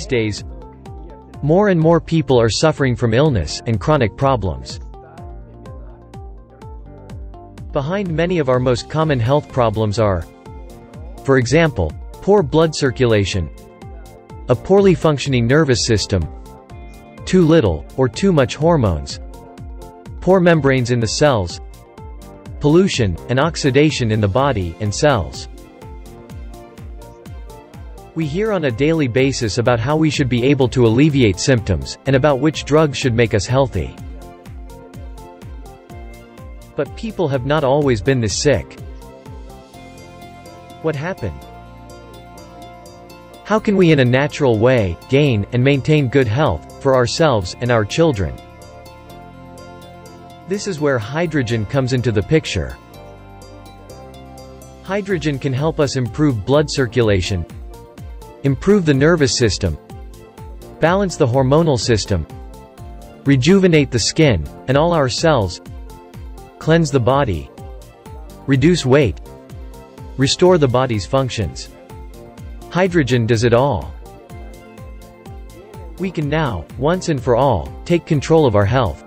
These days, more and more people are suffering from illness and chronic problems. Behind many of our most common health problems are, for example, poor blood circulation, a poorly functioning nervous system, too little, or too much hormones, poor membranes in the cells, pollution, and oxidation in the body and cells. We hear on a daily basis about how we should be able to alleviate symptoms, and about which drugs should make us healthy. But people have not always been this sick. What happened? How can we in a natural way, gain, and maintain good health, for ourselves, and our children? This is where hydrogen comes into the picture. Hydrogen can help us improve blood circulation, improve the nervous system, balance the hormonal system, rejuvenate the skin, and all our cells, cleanse the body, reduce weight, restore the body's functions. Hydrogen does it all. We can now, once and for all, take control of our health.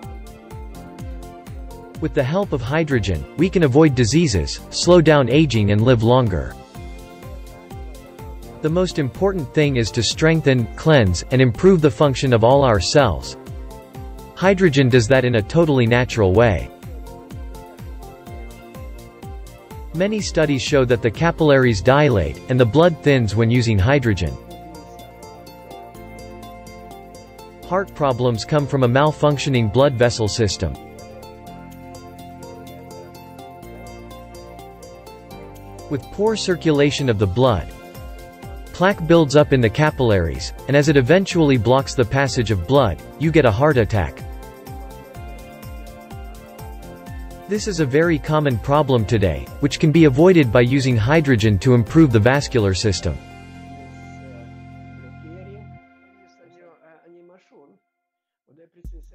With the help of hydrogen, we can avoid diseases, slow down aging and live longer. The most important thing is to strengthen, cleanse, and improve the function of all our cells. Hydrogen does that in a totally natural way. Many studies show that the capillaries dilate, and the blood thins when using hydrogen. Heart problems come from a malfunctioning blood vessel system. With poor circulation of the blood, plaque builds up in the capillaries, and as it eventually blocks the passage of blood, you get a heart attack. This is a very common problem today, which can be avoided by using hydrogen to improve the vascular system.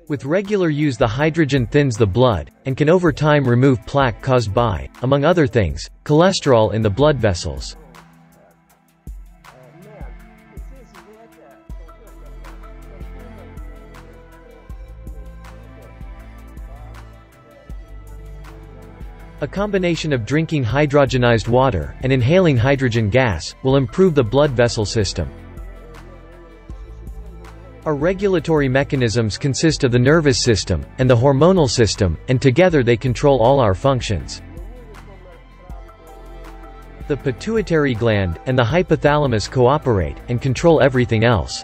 With regular use the hydrogen thins the blood, and can over time remove plaque caused by, among other things, cholesterol in the blood vessels. A combination of drinking hydrogenized water, and inhaling hydrogen gas, will improve the blood vessel system. Our regulatory mechanisms consist of the nervous system, and the hormonal system, and together they control all our functions. The pituitary gland, and the hypothalamus cooperate, and control everything else.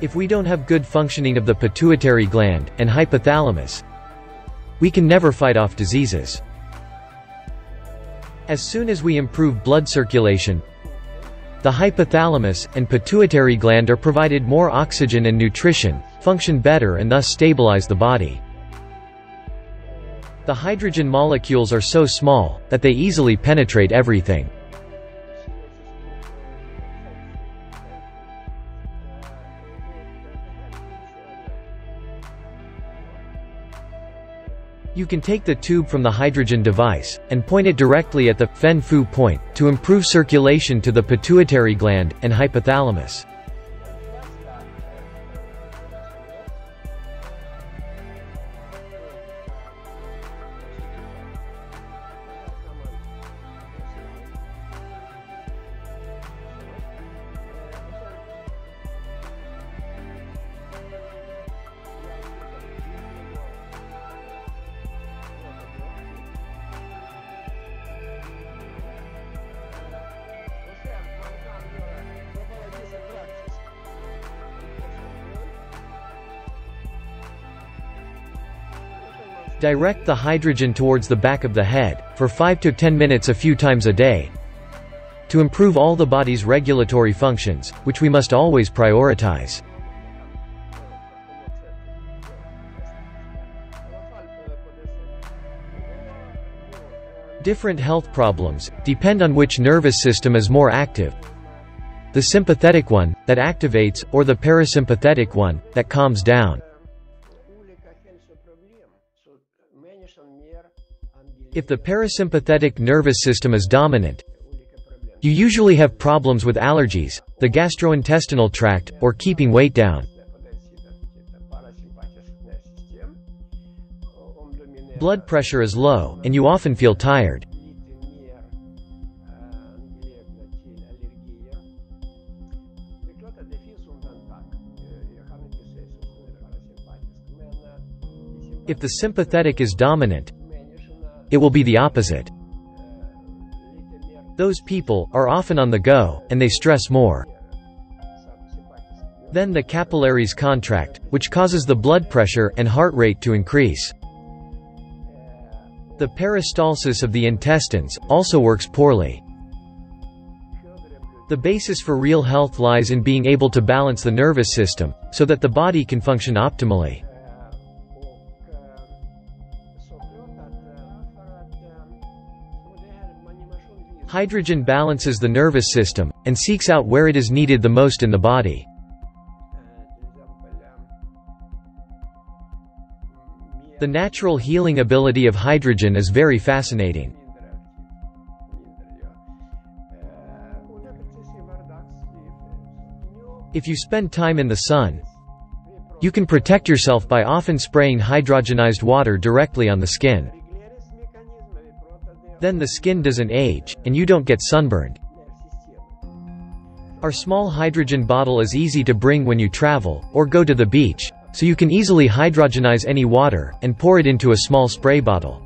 If we don't have good functioning of the pituitary gland, and hypothalamus, we can never fight off diseases. As soon as we improve blood circulation, the hypothalamus, and pituitary gland are provided more oxygen and nutrition, function better and thus stabilize the body. The hydrogen molecules are so small, that they easily penetrate everything. You can take the tube from the hydrogen device, and point it directly at the Feng Fu point, to improve circulation to the pituitary gland, and hypothalamus. Direct the hydrogen towards the back of the head, for 5 to 10 minutes a few times a day. To improve all the body's regulatory functions, which we must always prioritize. Different health problems, depend on which nervous system is more active. The sympathetic one, that activates, or the parasympathetic one, that calms down. If the parasympathetic nervous system is dominant, You usually have problems with allergies, the gastrointestinal tract, or keeping weight down. Blood pressure is low, and you often feel tired. If the sympathetic is dominant, it will be the opposite. Those people are often on the go, and they stress more. Then the capillaries contract, which causes the blood pressure and heart rate to increase. The peristalsis of the intestines also works poorly. The basis for real health lies in being able to balance the nervous system, so that the body can function optimally. Hydrogen balances the nervous system, and seeks out where it is needed the most in the body. The natural healing ability of hydrogen is very fascinating. If you spend time in the sun, you can protect yourself by often spraying hydrogenized water directly on the skin. Then the skin doesn't age, and you don't get sunburned. Our small hydrogen bottle is easy to bring when you travel, or go to the beach, so you can easily hydrogenize any water, and pour it into a small spray bottle.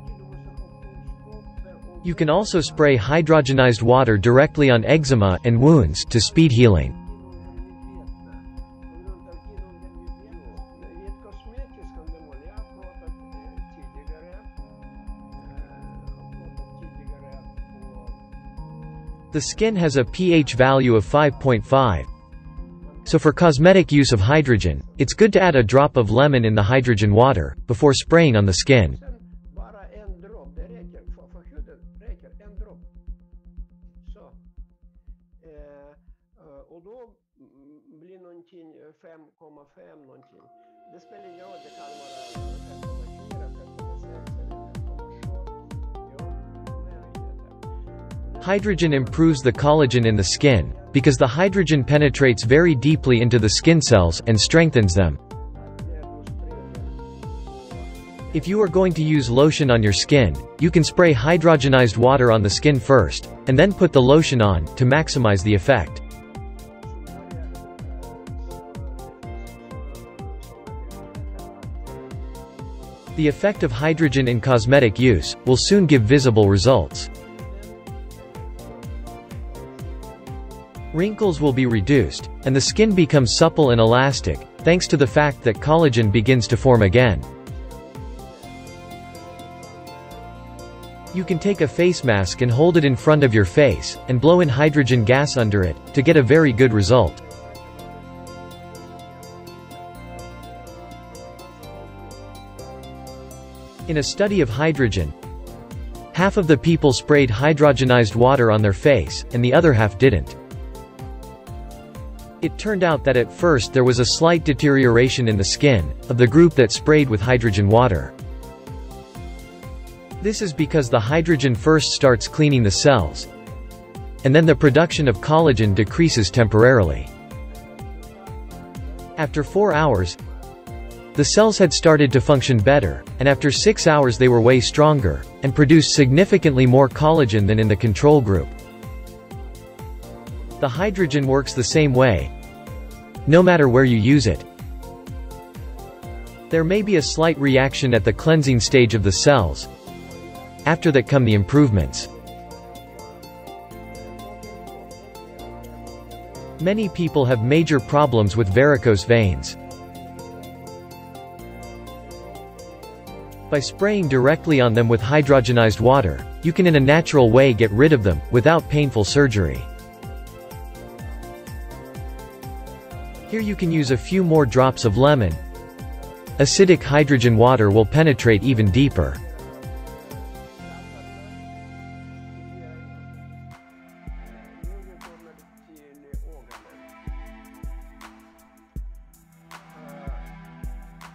You can also spray hydrogenized water directly on eczema and wounds to speed healing. The skin has a pH value of 5.5. So for cosmetic use of hydrogen, it's good to add a drop of lemon in the hydrogen water, before spraying on the skin. Hydrogen improves the collagen in the skin, because the hydrogen penetrates very deeply into the skin cells and strengthens them. If you are going to use lotion on your skin, you can spray hydrogenized water on the skin first, and then put the lotion on, to maximize the effect. The effect of hydrogen in cosmetic use, will soon give visible results. Wrinkles will be reduced, and the skin becomes supple and elastic, thanks to the fact that collagen begins to form again. You can take a face mask and hold it in front of your face, and blow in hydrogen gas under it, to get a very good result. In a study of hydrogen, half of the people sprayed hydrogenized water on their face, and the other half didn't. It turned out that at first there was a slight deterioration in the skin, of the group that sprayed with hydrogen water. This is because the hydrogen first starts cleaning the cells, and then the production of collagen decreases temporarily. After 4 hours, the cells had started to function better, and after 6 hours they were way stronger, and produced significantly more collagen than in the control group. The hydrogen works the same way, no matter where you use it. There may be a slight reaction at the cleansing stage of the cells. After that come the improvements. Many people have major problems with varicose veins. By spraying directly on them with hydrogenized water, you can in a natural way get rid of them, without painful surgery. Here you can use a few more drops of lemon. Acidic hydrogen water will penetrate even deeper.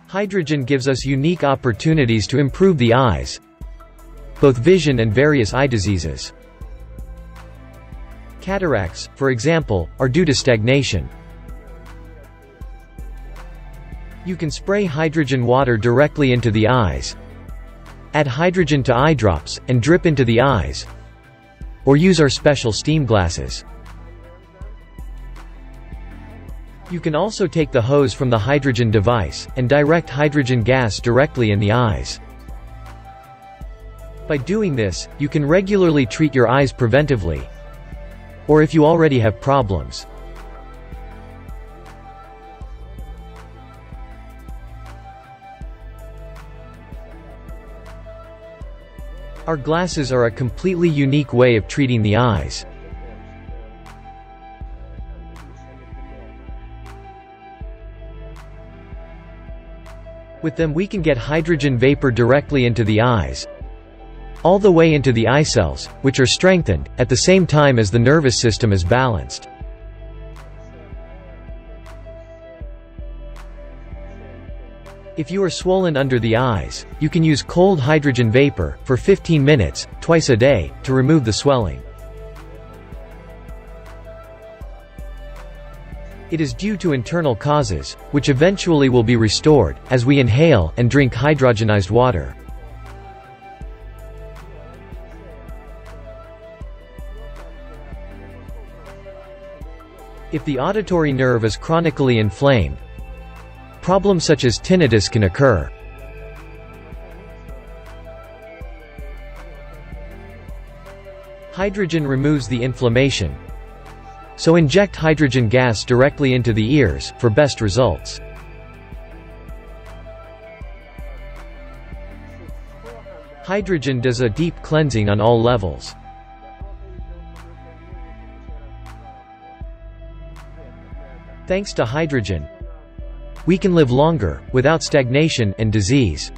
Hydrogen gives us unique opportunities to improve the eyes, both vision and various eye diseases. Cataracts, for example, are due to stagnation. You can spray hydrogen water directly into the eyes. Add hydrogen to eye drops, and drip into the eyes. Or use our special steam glasses. You can also take the hose from the hydrogen device, and direct hydrogen gas directly in the eyes. By doing this, you can regularly treat your eyes preventively. Or if you already have problems. Our glasses are a completely unique way of treating the eyes. With them we can get hydrogen vapor directly into the eyes, all the way into the eye cells, which are strengthened, at the same time as the nervous system is balanced. If you are swollen under the eyes, you can use cold hydrogen vapor, for 15 minutes, twice a day, to remove the swelling. It is due to internal causes, which eventually will be restored, as we inhale, and drink hydrogenized water. If the auditory nerve is chronically inflamed, problems such as tinnitus can occur. Hydrogen removes the inflammation. So inject hydrogen gas directly into the ears, for best results. Hydrogen does a deep cleansing on all levels. Thanks to hydrogen, we can live longer, without stagnation and disease.